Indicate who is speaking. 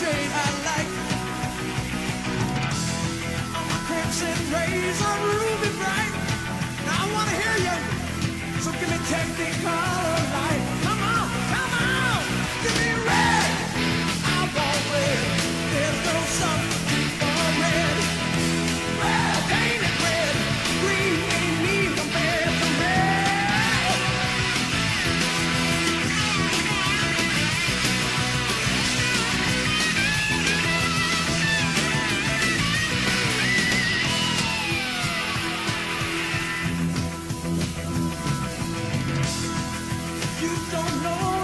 Speaker 1: shade I like. On my crimson rays ruby bright. Now I wanna hear you, so give me technicolor. don't know.